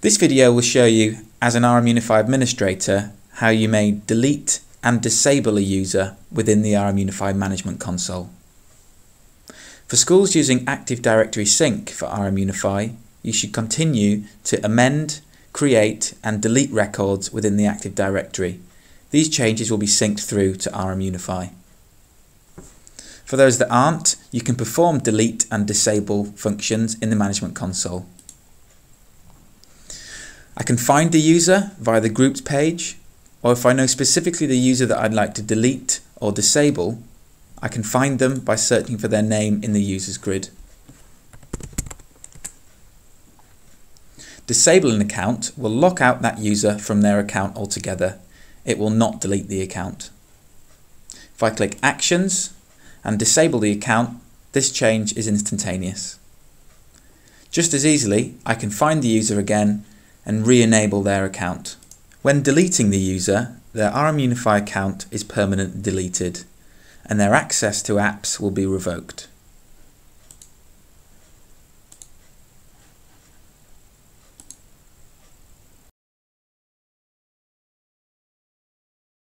This video will show you, as an RMUnify administrator, how you may delete and disable a user within the RMUnify Management Console. For schools using Active Directory Sync for RMUnify, you should continue to amend, create and delete records within the Active Directory. These changes will be synced through to RMUnify. For those that aren't, you can perform delete and disable functions in the Management Console. I can find the user via the Groups page, or if I know specifically the user that I'd like to delete or disable, I can find them by searching for their name in the Users grid. Disable an account will lock out that user from their account altogether. It will not delete the account. If I click Actions, and disable the account, this change is instantaneous. Just as easily, I can find the user again and re-enable their account. When deleting the user, their RMUnify account is permanently deleted and their access to apps will be revoked.